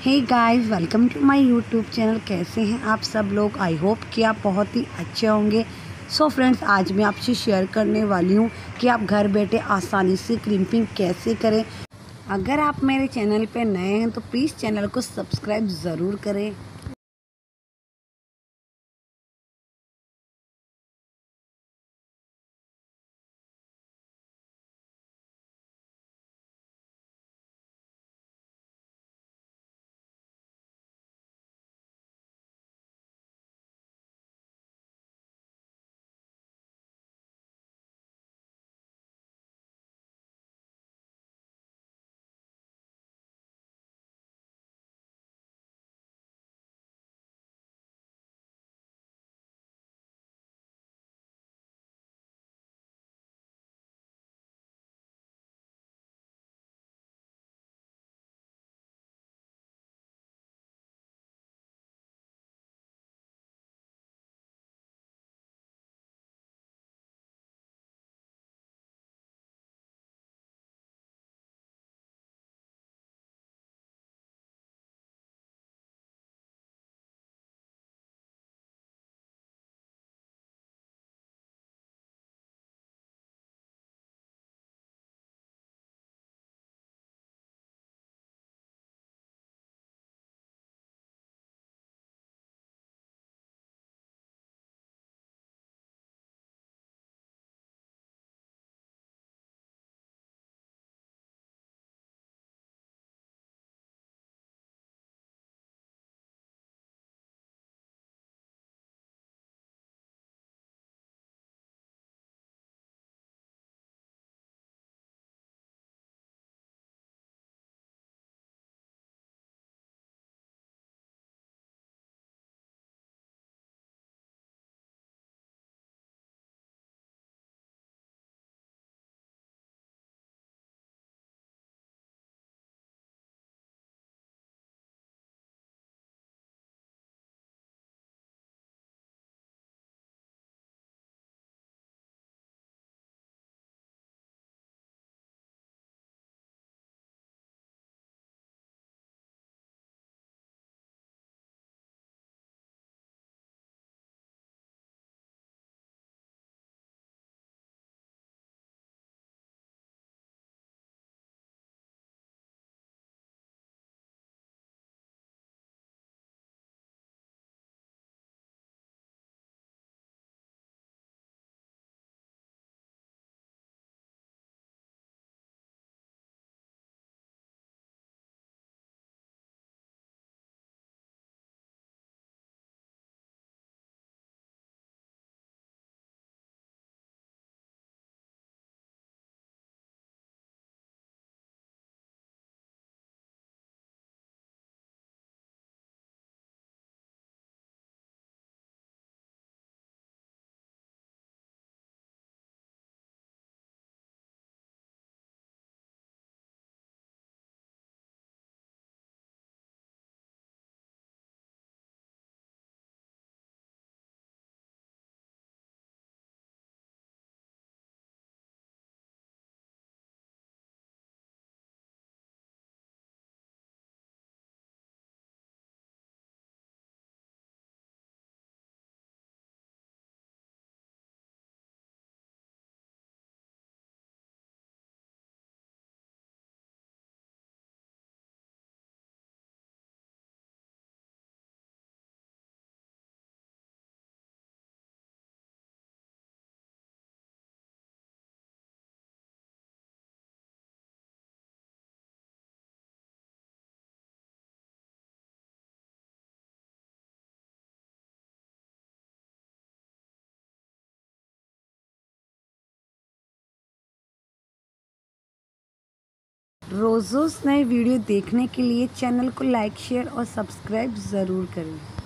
Hey guys welcome to my YouTube channel कैसे हैं आप सब लोग? आई होप कि आप बहुत ही अच्छे होंगे। सो so फ्रेंड्स आज मैं आपसे शेयर करने वाली हूँ कि आप घर बैठे आसानी से क्रिम्पिंग कैसे करें। अगर आप मेरे चैनल पे नए हैं तो प्लीज़ चैनल को सब्सक्राइब ज़रूर करें। रोज़ रोज़ नए वीडियो देखने के लिए चैनल को लाइक, शेयर और सब्सक्राइब ज़रूर करें।